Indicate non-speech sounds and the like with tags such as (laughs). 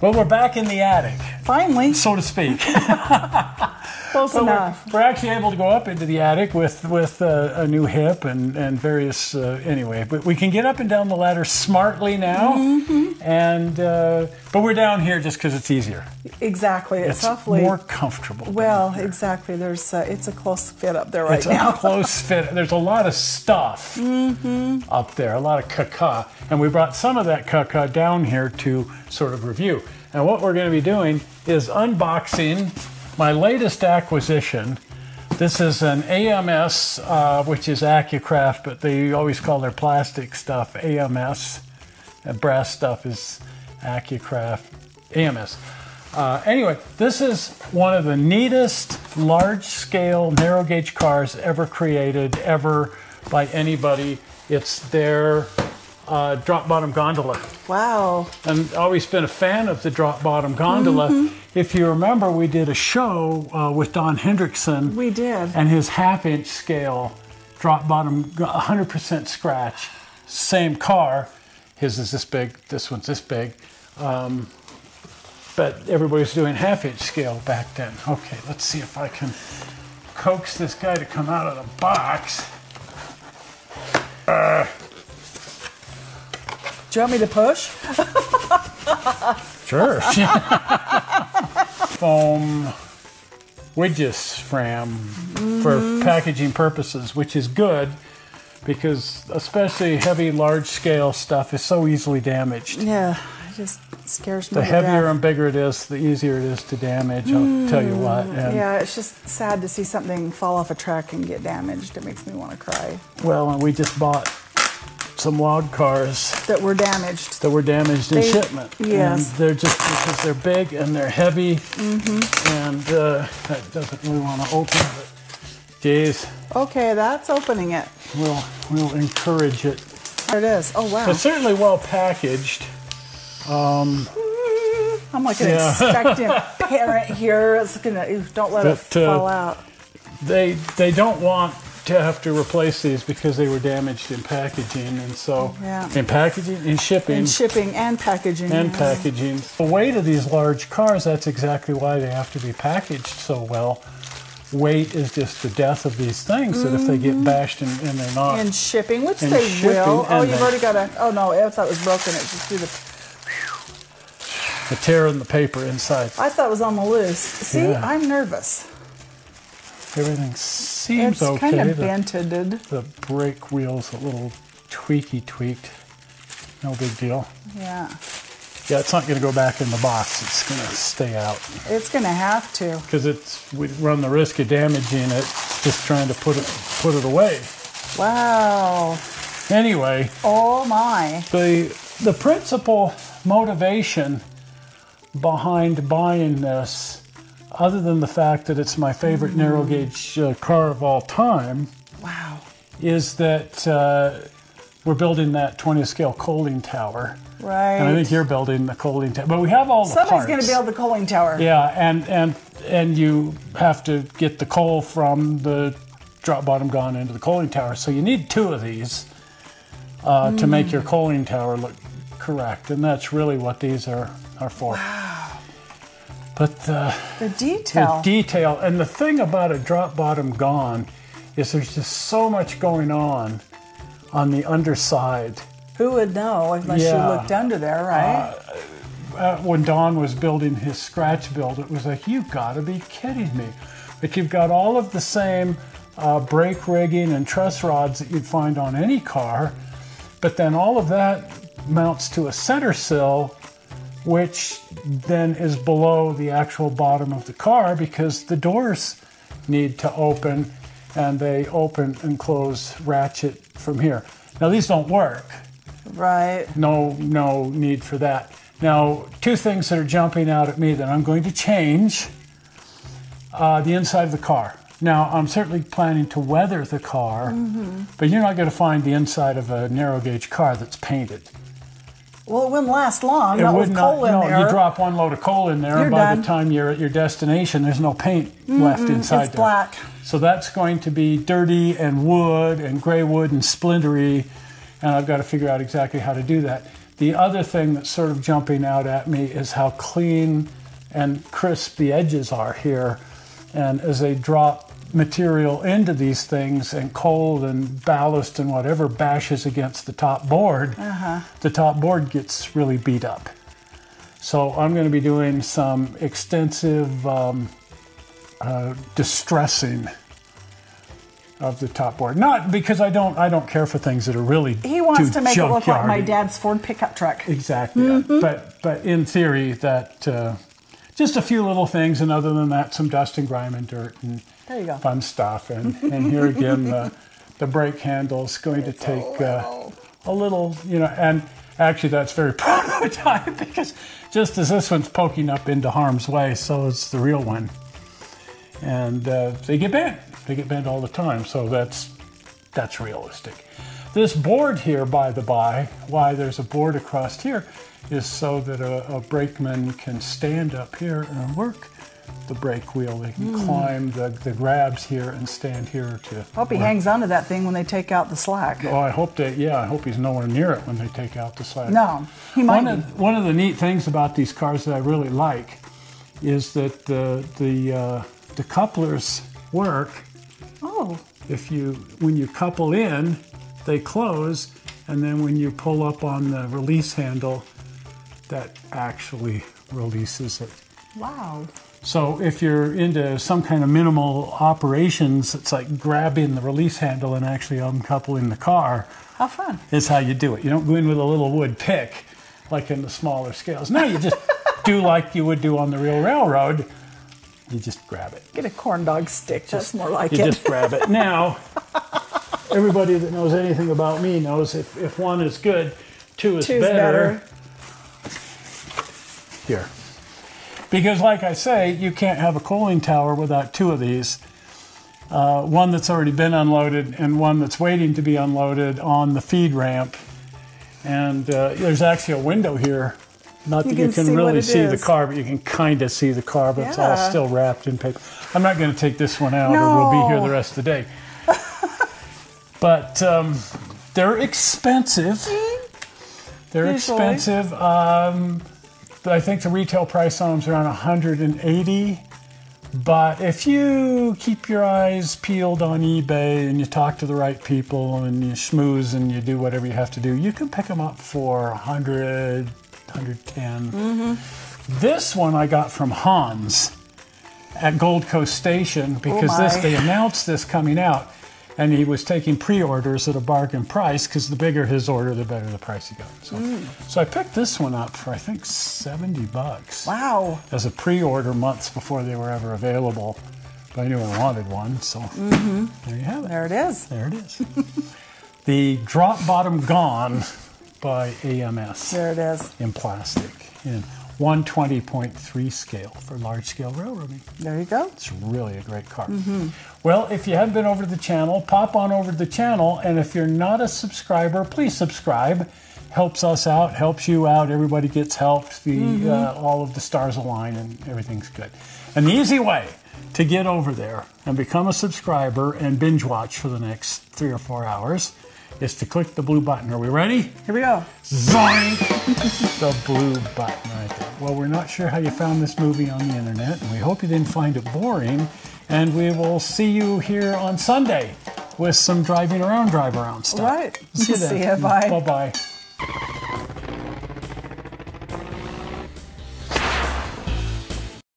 Well, we're back in the attic, Finally, so to speak. (laughs) close So we're, we're actually able to go up into the attic with with uh, a new hip and and various. Uh, anyway, but we can get up and down the ladder smartly now, Mm-hmm. and uh, but we're down here just because it's easier. Exactly. It's, It's awfully more comfortable. well. Exactly. There's uh, it's a close fit up there right It's now. a (laughs) close fit. There's a lot of stuff Mm-hmm. up there, a lot of caca. And we brought some of that caca down here to sort of review. And what we're going to be doing is unboxing my latest acquisition. This is an AMS, uh, which is Accucraft, but they always call their plastic stuff AMS. And brass stuff is Accucraft AMS. Uh, anyway, this is one of the neatest large scale narrow gauge cars ever created, ever by anybody. It's their uh, drop bottom gondola. Wow. And always been a fan of the drop bottom gondola. If you remember, we did a show uh, with Don Hendrickson We did. and his half inch scale drop bottom 100% scratch same car his is this big this one's this big um, but everybody was doing half inch scale back then okay let's see if i can coax this guy to come out of the box Do you want me to push? sure (laughs) foam widgets fram for mm-hmm. packaging purposes which is good because especially heavy large scale stuff is so easily damaged Yeah. It just scares me. The heavier and bigger it is, the easier it is to damage. I'll mm, tell you what. And, Yeah, it's just sad to see something fall off a track and get damaged. It makes me want to cry. Well, and we just bought some log cars That were damaged. that were damaged in shipment. yes. And they're just because they're big and they're heavy, and uh, that doesn't really want to open. But geez, Okay, that's opening it. we'll we'll encourage it. There it is. Oh wow. It's certainly well packaged. (laughs) I'm like an Yeah. expectant (laughs) parent here. It's gonna don't let it But, uh, fall out. They they don't want to have to replace these because they were damaged in packaging, and so Yeah. in packaging, in shipping, in shipping and packaging. and yeah. packaging. The weight of these large cars, that's exactly why they have to be packaged so well. Weight is just the death of these things, that if they get mm-hmm. bashed and, and they're not. And shipping, which they shipping, will. Oh, you've already got a. Oh no, I thought it was broken. It just through the. the tear in the paper inside. I thought it was on the loose. See, Yeah. I'm nervous. Everything seems It's okay. It's kind of the, bented. the brake wheel's a little tweaky tweaked. No big deal. Yeah, Yeah, it's not going to go back in the box. It's going to stay out it's gonna have to. because it's we run the risk of damaging it just trying to put it put it away. Wow. Anyway, Oh my. the the principal motivation behind buying this, other than the fact that it's my favorite narrow gauge uh, car of all time, Wow. is that uh, we're building that 20 scale coaling tower. Right. And I think you're building the coaling tower, but we have all the Somebody's parts. gonna build the coaling tower. Yeah, and and and you have to get the coal from the drop bottom gon into the coaling tower. So you need two of these uh, to make your coaling tower look correct, and that's really what these are are for. But the, The the detail. detail and the thing about a drop bottom gon is there's just so much going on on the underside. Who would know unless Yeah. you looked under there, right? uh, when Don was building his scratch build, it was like, you gotta be kidding me. But you've got all of the same uh, brake rigging and truss rods that you'd find on any car, but then all of that mounts to a center sill, which then is below the actual bottom of the car because the doors need to open and they open and close ratchet from here. Now, these don't work right. no no need for that. Now, two things that are jumping out at me that I'm going to change: uh, the inside of the car. Now, I'm certainly planning to weather the car, but you're not going to find the inside of a narrow gauge car that's painted. Well, it wouldn't last long. It not would with not. coal in no, there. you drop one load of coal in there, You're and by done. the time you're at your destination, there's no paint left inside it's there. black. So that's going to be dirty and wood and gray wood and splintery, and I've got to figure out exactly how to do that. The other thing that's sort of jumping out at me is how clean and crisp the edges are here. And as they drop material into these things and coal and ballast and whatever bashes against the top board, the top board gets really beat up. So I'm going to be doing some extensive um, uh, distressing of the top board. Not because I don't I don't care for things that are really He wants to make it look like my dad's Ford pickup truck. Exactly. Mm-hmm. But but in theory, that uh, just a few little things, and other than that, some dust and grime and dirt and There you go. fun stuff. And and here again, the the brake handle is going to take uh, a little, you know, and actually that's very (laughs) prototype because just as this one's poking up into harm's way, so is the real one. And uh, they get bent. They get bent all the time. So that's that's realistic. This board here, by the by, why there's a board across here, is so that a, a brakeman can stand up here and work the brake wheel. They can climb the, the grabs here and stand here to. Hope he work. hangs onto that thing when they take out the slack. Oh, I hope that. Yeah, I hope he's nowhere near it when they take out the slack. No, he might One of, one of the neat things about these cars that I really like is that the the uh, the couplers work Oh, if you when you couple in, they close, and then when you pull up on the release handle, that actually releases it. wow. So if you're into some kind of minimal operations, it's like grabbing the release handle and actually uncoupling the car How fun. is how you do it. You don't go in with a little wood pick like in the smaller scales. No, you just (laughs) do like you would do on the real railroad. You just grab it. Get a corn dog stick. That's more like You it. just grab it. (laughs) Now, everybody that knows anything about me knows if, if one is good, two is Two's better. better. Here. Because, like I say, you can't have a coaling tower without two of these. Uh, one that's already been unloaded and one that's waiting to be unloaded on the feed ramp. And uh, there's actually a window here. Not You that you can can see really it see the car, but you can kind of see the car, but it's all still wrapped in paper. I'm not going to take this one out, or we'll be here the rest of the day. But um, they're expensive. They're Usually. expensive. Um, I think the retail price on them is around 180. But if you keep your eyes peeled on eBay and you talk to the right people and you schmooze and you do whatever you have to do, you can pick them up for 100, 110. This one I got from Hans at Gold Coast Station because this they announced this coming out and he was taking pre-orders at a bargain price because the bigger his order the better the price he got. So, mm. so i picked this one up for i think 70 bucks. Wow. as a pre-order months before they were ever available but i knew i wanted one so mm-hmm. there you have it. There it is. there it is. The drop bottom gon by ams There it is. in plastic. In 120.3 scale for large scale railroading There you go. it's really a great car. Well, if you haven't been over to the channel, pop on over to the channel. And if you're not a subscriber, please subscribe. Helps us out, helps you out. Everybody gets helped. The uh, all of the stars align and everything's good. And the easy way to get over there and become a subscriber and binge watch for the next three or four hours is to click the blue button. Are we ready? Here we go. Zoink! (laughs) the blue button right there. Well, we're not sure how you found this movie on the internet, and we hope you didn't find it boring. And we will see you here on Sunday with some driving around, drive around stuff. All right. See you (laughs) See then. ya. Bye. Bye bye.